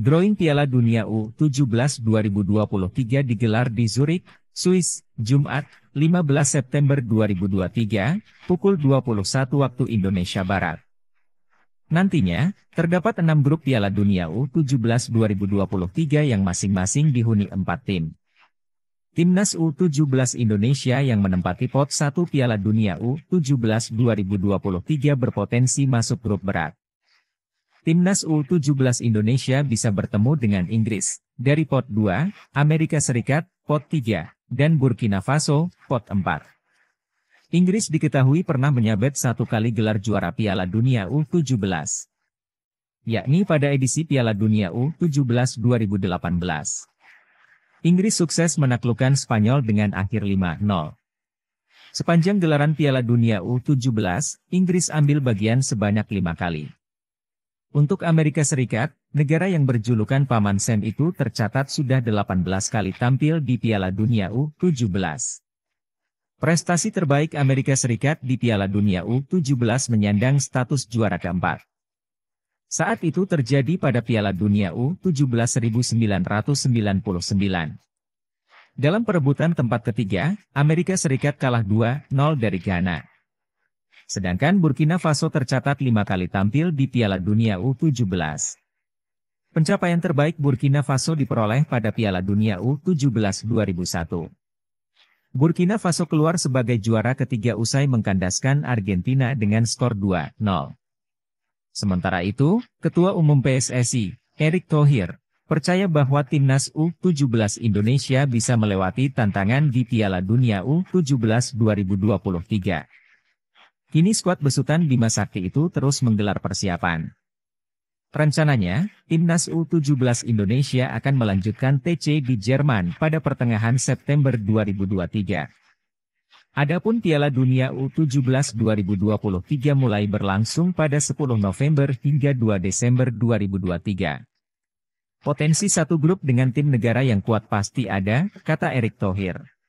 Drawing Piala Dunia U17 2023 digelar di Zurich, Swiss, Jumat, 15 September 2023, pukul 21 waktu Indonesia Barat. Nantinya, terdapat enam grup Piala Dunia U17 2023 yang masing-masing dihuni empat tim. Timnas U17 Indonesia yang menempati pot 1 Piala Dunia U17 2023 berpotensi masuk grup berat. Timnas U17 Indonesia bisa bertemu dengan Inggris, dari pot 2, Amerika Serikat, pot 3, dan Burkina Faso, pot 4. Inggris diketahui pernah menyabet satu kali gelar juara Piala Dunia U17, yakni pada edisi Piala Dunia U17 2018. Inggris sukses menaklukkan Spanyol dengan akhir 5-0. Sepanjang gelaran Piala Dunia U17, Inggris ambil bagian sebanyak lima kali. Untuk Amerika Serikat, negara yang berjulukan Paman Sam itu tercatat sudah 18 kali tampil di Piala Dunia U17. Prestasi terbaik Amerika Serikat di Piala Dunia U17 menyandang status juara keempat. Saat itu terjadi pada Piala Dunia U17 1999. Dalam perebutan tempat ketiga, Amerika Serikat kalah 2-0 dari Ghana. Sedangkan Burkina Faso tercatat lima kali tampil di Piala Dunia U17. Pencapaian terbaik Burkina Faso diperoleh pada Piala Dunia U17 2001. Burkina Faso keluar sebagai juara ketiga usai mengkandaskan Argentina dengan skor 2-0. Sementara itu, Ketua Umum PSSI, Erick Thohir, percaya bahwa timnas U17 Indonesia bisa melewati tantangan di Piala Dunia U17 2023. Kini skuad besutan Bima Sakti itu terus menggelar persiapan. Rencananya, Timnas U17 Indonesia akan melanjutkan TC di Jerman pada pertengahan September 2023. Adapun Piala Dunia U17 2023 mulai berlangsung pada 10 November hingga 2 Desember 2023. Potensi satu grup dengan tim negara yang kuat pasti ada, kata Erick Thohir.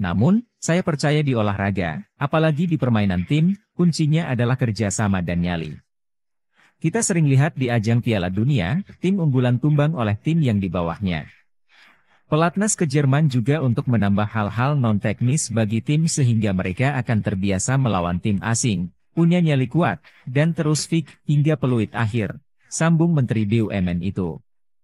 Namun, saya percaya di olahraga, apalagi di permainan tim, kuncinya adalah kerjasama dan nyali. Kita sering lihat di ajang Piala Dunia, tim unggulan tumbang oleh tim yang di bawahnya. Pelatnas ke Jerman juga untuk menambah hal-hal non-teknis bagi tim sehingga mereka akan terbiasa melawan tim asing, punya nyali kuat, dan terus fik hingga peluit akhir, sambung Menteri BUMN itu.